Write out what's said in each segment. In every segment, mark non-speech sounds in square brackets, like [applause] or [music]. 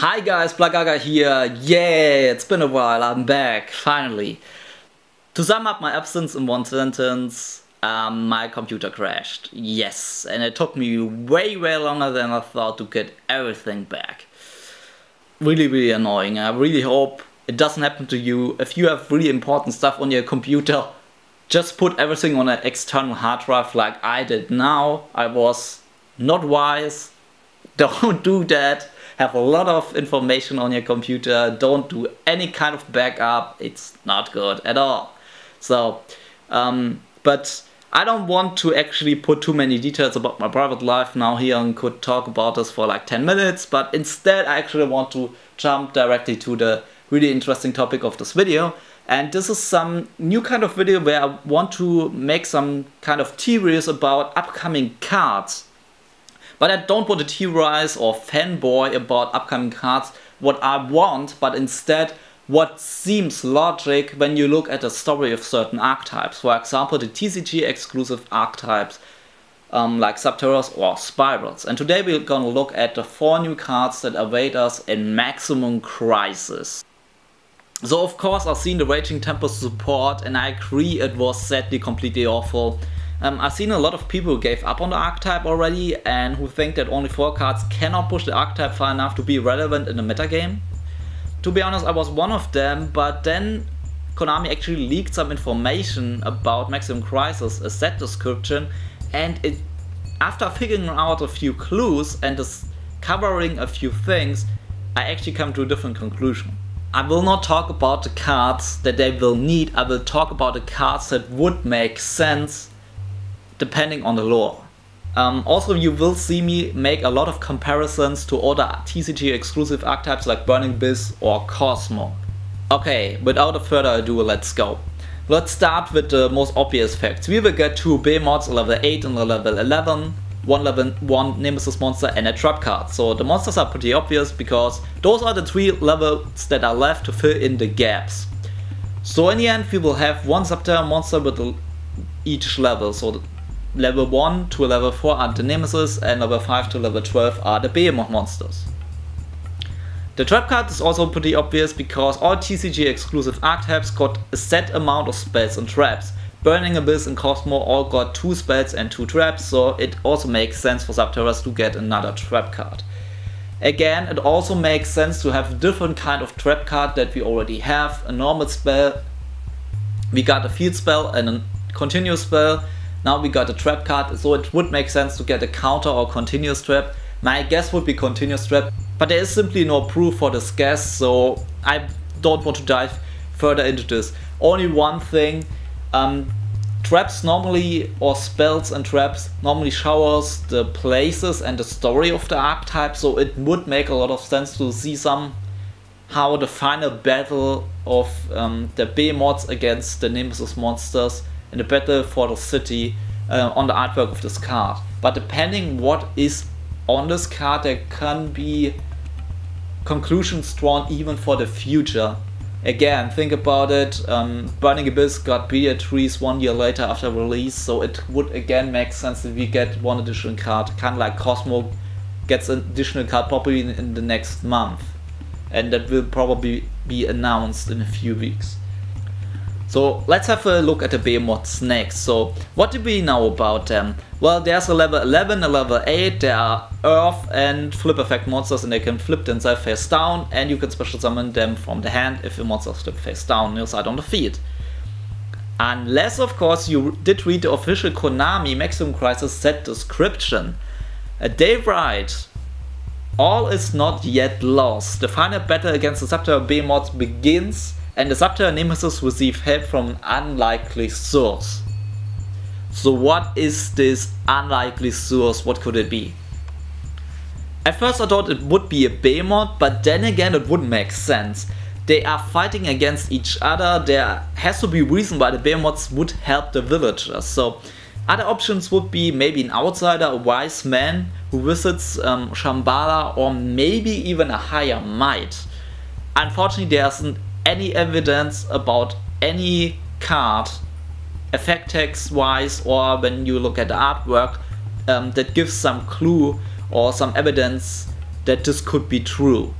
Hi guys, Blagaga here. Yeah, it's been a while. I'm back, finally. To sum up my absence in one sentence, um, my computer crashed. Yes, and it took me way, way longer than I thought to get everything back. Really, really annoying. I really hope it doesn't happen to you. If you have really important stuff on your computer, just put everything on an external hard drive like I did now. I was not wise. [laughs] Don't do that. Have a lot of information on your computer. Don't do any kind of backup. It's not good at all. So, um, but I don't want to actually put too many details about my private life now here and could talk about this for like 10 minutes, but instead I actually want to jump directly to the really interesting topic of this video. And this is some new kind of video where I want to make some kind of theories about upcoming cards. But I don't want to theorize or fanboy about upcoming cards what I want, but instead what seems logic when you look at the story of certain archetypes. For example, the TCG exclusive archetypes um, like Subterrors or Spyrals. And today we're gonna look at the four new cards that await us in Maximum Crisis. So of course I've seen the Raging Tempest support and I agree it was sadly completely awful. Um, I've seen a lot of people who gave up on the archetype already and who think that only 4 cards cannot push the archetype far enough to be relevant in the metagame. To be honest, I was one of them, but then Konami actually leaked some information about Maximum Crisis, a set description, and it, after figuring out a few clues and discovering a few things, I actually come to a different conclusion. I will not talk about the cards that they will need, I will talk about the cards that would make sense depending on the lore. Um, also, you will see me make a lot of comparisons to other TCG exclusive archetypes like Burning Abyss or Cosmo. Okay, without further ado, let's go. Let's start with the most obvious facts. We will get two Behemoths, level 8 and level 11, one level 1 Nemesis monster and a trap card. So the monsters are pretty obvious because those are the three levels that are left to fill in the gaps. So in the end we will have one Subterror monster with each level. So level 1 to level 4 are the Nemesis and level 5 to level 12 are the Behemoth monsters. The trap card is also pretty obvious because all TCG exclusive archetypes got a set amount of spells and traps. Burning Abyss and Cosmo all got 2 spells and 2 traps, so it also makes sense for Subterrors to get another trap card. Again, it also makes sense to have different kind of trap card that we already have, a normal spell, we got a field spell and a continuous spell, now we got a trap card, so it would make sense to get a counter or continuous trap. My guess would be continuous trap, but there is simply no proof for this guess, so I don't want to dive further into this. Only one thing, um, traps normally, or spells and traps, normally showers the places and the story of the archetype, so it would make a lot of sense to see some how the final battle of um, the Behemoths against the Nemesis monsters in the battle for the city uh, on the artwork of this card. But depending what is on this card, there can be conclusions drawn even for the future. Again, think about it, um, Burning Abyss got Beatrice one year later after release, so it would again make sense that we get one additional card, kind of like Cosmo gets an additional card probably in, in the next month. And that will probably be announced in a few weeks. So let's have a look at the behemoths next. So what do we know about them? Well, there's a level 11, a level 8, there are earth and flip effect monsters and they can flip themselves face down and you can special summon them from the hand if the monsters flip face down your side on the field. Unless of course you did read the official Konami Maximum Crisis set description. Uh, they write, all is not yet lost. The final battle against the Subterror Behemoths begins and the Subterra Nemesis receive help from an unlikely source. So what is this unlikely source? What could it be? At first I thought it would be a Behemoth, but then again it wouldn't make sense. They are fighting against each other, there has to be a reason why the Behemoths would help the villagers. So other options would be maybe an outsider, a wise man who visits um, Shambhala or maybe even a higher might. Unfortunately there isn't any evidence about any card, effect text wise, or when you look at the artwork, um, that gives some clue or some evidence that this could be true.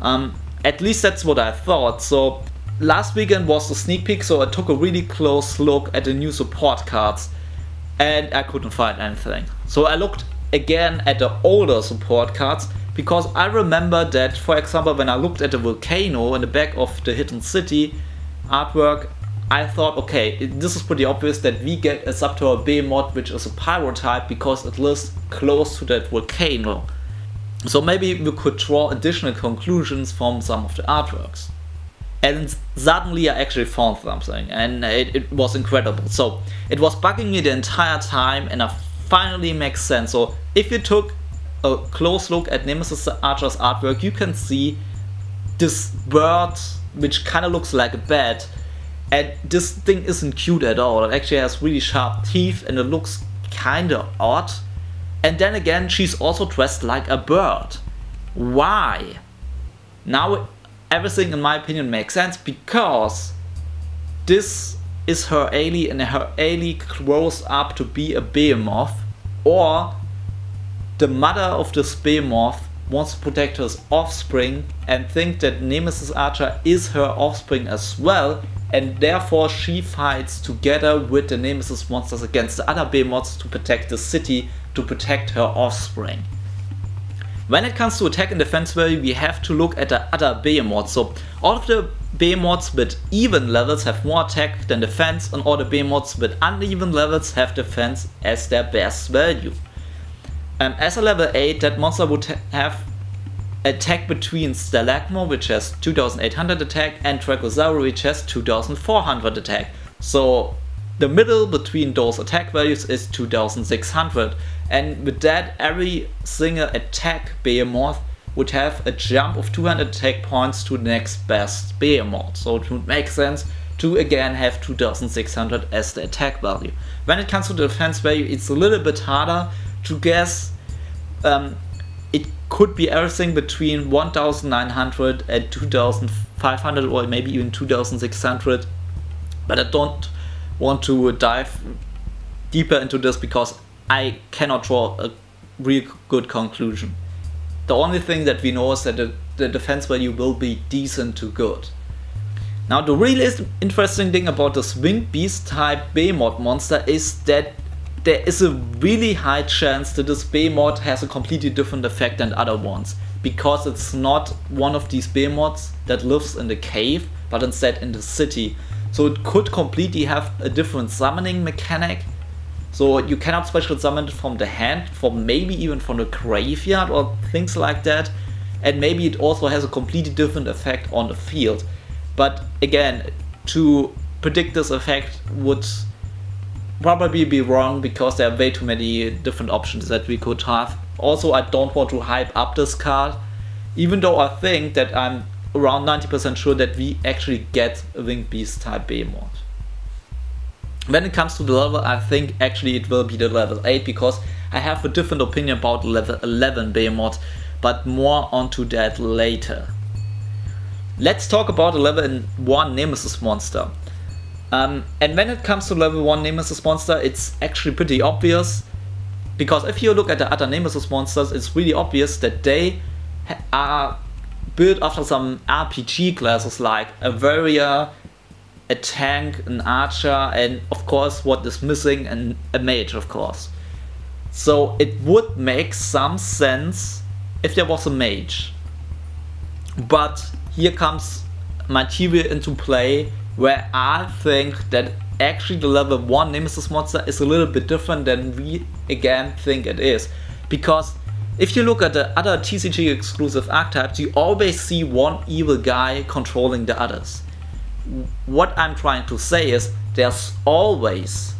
Um, at least that's what I thought. So last weekend was the sneak peek, so I took a really close look at the new support cards and I couldn't find anything. So I looked again at the older support cards because I remember that, for example, when I looked at the volcano in the back of the Hidden City artwork, I thought, okay, this is pretty obvious that we get a Subterror mod which is a pyro type because it lives close to that volcano. So maybe we could draw additional conclusions from some of the artworks. And suddenly I actually found something and it, it was incredible. So it was bugging me the entire time and I finally makes sense. So if you took a close look at Nemesis Archer's artwork, you can see this bird which kind of looks like a bat and this thing isn't cute at all. It actually has really sharp teeth and it looks kind of odd. And then again, she's also dressed like a bird. Why? Now everything in my opinion makes sense because this is her Ailey and her Ailey grows up to be a behemoth or the mother of this behemoth wants to protect her offspring and think that Nemesis Archer is her offspring as well and therefore she fights together with the Nemesis monsters against the other behemoths to protect the city, to protect her offspring. When it comes to attack and defense value, we have to look at the other behemoths. So all of the behemoths with even levels have more attack than defense and all the behemoths with uneven levels have defense as their best value. Um, as a level 8, that monster would ha have attack between Stalagmo, which has 2800 attack, and Dracosaurus, which has 2400 attack. So the middle between those attack values is 2600 and with that every single attack behemoth would have a jump of 200 attack points to the next best behemoth so it would make sense to again have 2600 as the attack value. When it comes to the defense value it's a little bit harder to guess um, it could be everything between 1900 and 2500 or maybe even 2600 but I don't want to dive deeper into this because I cannot draw a real good conclusion. The only thing that we know is that the, the defense value will be decent to good. Now the really interesting thing about this winged beast type Behemoth monster is that there is a really high chance that this Behemoth has a completely different effect than other ones because it's not one of these Behemoths that lives in the cave but instead in the city so it could completely have a different summoning mechanic. So you cannot special summon it from the hand, from maybe even from the graveyard or things like that. And maybe it also has a completely different effect on the field. But again, to predict this effect would probably be wrong because there are way too many different options that we could have. Also, I don't want to hype up this card, even though I think that I'm around 90% sure that we actually get a Winged Beast type Behemoth. When it comes to the level, I think actually it will be the level 8 because I have a different opinion about level 11 Behemoth, but more onto that later. Let's talk about the level 1 Nemesis monster. Um, and when it comes to level 1 Nemesis monster, it's actually pretty obvious because if you look at the other Nemesis monsters, it's really obvious that they are built after some RPG classes like a warrior, a tank, an archer, and of course what is missing, and a mage of course. So it would make some sense if there was a mage. But here comes materia into play where I think that actually the level 1 Nemesis monster is a little bit different than we again think it is. Because if you look at the other TCG exclusive archetypes, you always see one evil guy controlling the others. What I'm trying to say is there's always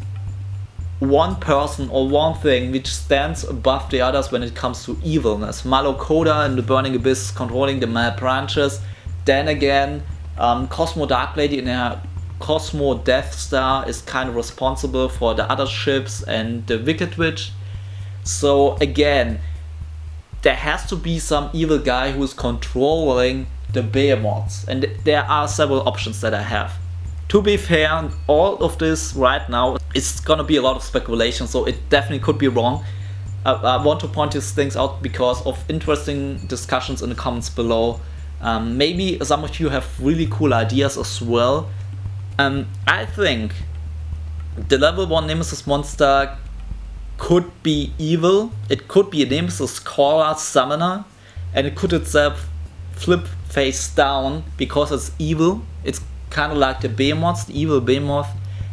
one person or one thing which stands above the others when it comes to evilness. Malacoda in the Burning Abyss controlling the Mad Branches. Then again, um, Cosmo Dark Lady in her Cosmo Death Star is kind of responsible for the other ships and the Wicked Witch. So again, there has to be some evil guy who is controlling the behemoths. And there are several options that I have. To be fair, all of this right now is gonna be a lot of speculation, so it definitely could be wrong. I, I want to point these things out because of interesting discussions in the comments below Um, maybe some of you have really cool ideas as well. Um, I think the level 1 Nemesis monster could be evil. It could be a Nemesis caller summoner and it could itself flip face down because it's evil. It's kind of like the Behemoth, the evil Behemoth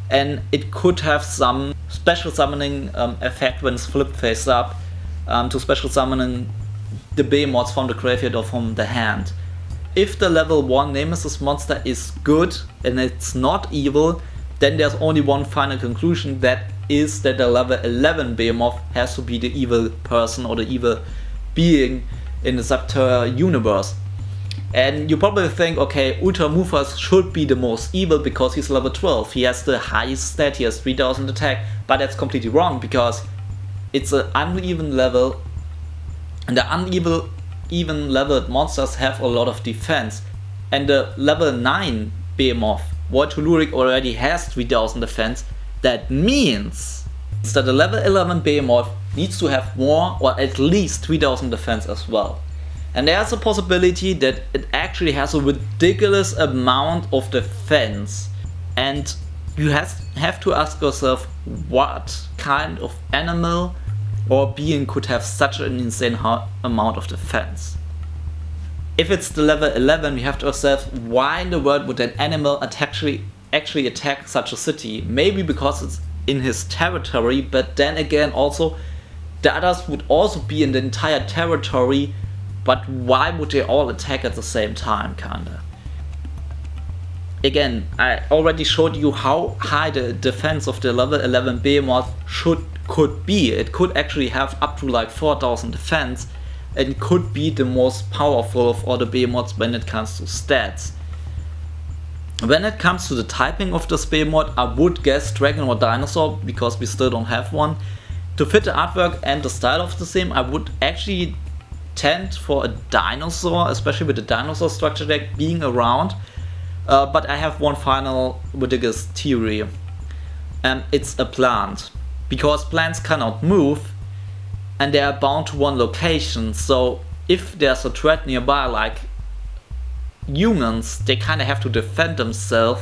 and it could have some special summoning um, effect when it's flipped face up um, to special summoning the Behemoths from the graveyard or from the hand. If the level 1 Nemesis monster is good and it's not evil, then there's only one final conclusion that is that the level 11 Behemoth has to be the evil person or the evil being in the Subterror universe. And you probably think, okay, Ultramafus should be the most evil because he's level 12. He has the highest stat, he has 3000 attack, but that's completely wrong because it's an uneven level and the uneven even leveled monsters have a lot of defense. And the level 9 Behemoth, Voltelluric already has 3000 defense. That means that the level 11 Behemoth needs to have more or at least 3000 defense as well. And there's a possibility that it actually has a ridiculous amount of defense. And you has, have to ask yourself what kind of animal or being could have such an insane amount of defense. If it's the level 11, we have to ourselves why in the world would an animal actually, actually attack such a city? Maybe because it's in his territory, but then again also the others would also be in the entire territory but why would they all attack at the same time, kinda? Again, I already showed you how high the defense of the level 11 Behemoth should could be. It could actually have up to like 4000 defense and could be the most powerful of all the Behemoths when it comes to stats. When it comes to the typing of this Behemoth, I would guess Dragon or Dinosaur because we still don't have one. To fit the artwork and the style of the same, I would actually tend for a dinosaur, especially with the dinosaur structure deck being around. Uh, but I have one final ridiculous theory. And it's a plant. Because plants cannot move and they are bound to one location. So if there's a threat nearby, like humans, they kind of have to defend themselves.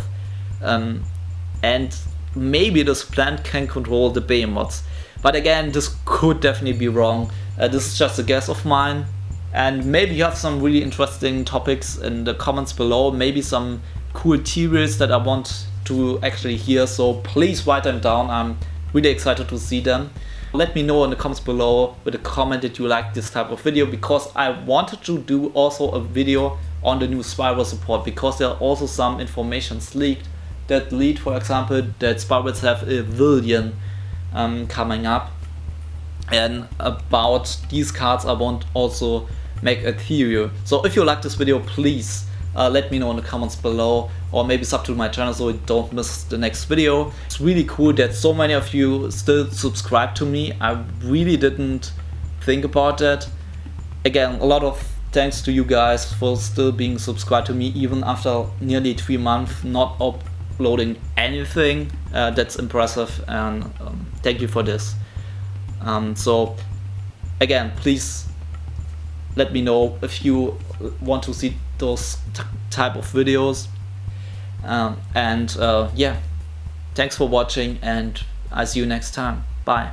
Um, and maybe this plant can control the behemoths. But again, this could definitely be wrong. Uh, this is just a guess of mine. And maybe you have some really interesting topics in the comments below. Maybe some cool theories that I want to actually hear. So please write them down. I'm really excited to see them. Let me know in the comments below with a comment that you like this type of video because I wanted to do also a video on the new Spyral support because there are also some informations leaked that lead for example that Spyrals have a Villian um, coming up and about these cards I want also make a theory. So if you like this video please uh, let me know in the comments below or maybe sub to my channel so you don't miss the next video. It's really cool that so many of you still subscribe to me. I really didn't think about that. Again, a lot of thanks to you guys for still being subscribed to me even after nearly three months not uploading anything. Uh, that's impressive and um, thank you for this. Um, so again, please let me know if you want to see those type of videos. Um, and uh, yeah, thanks for watching and I see you next time. Bye.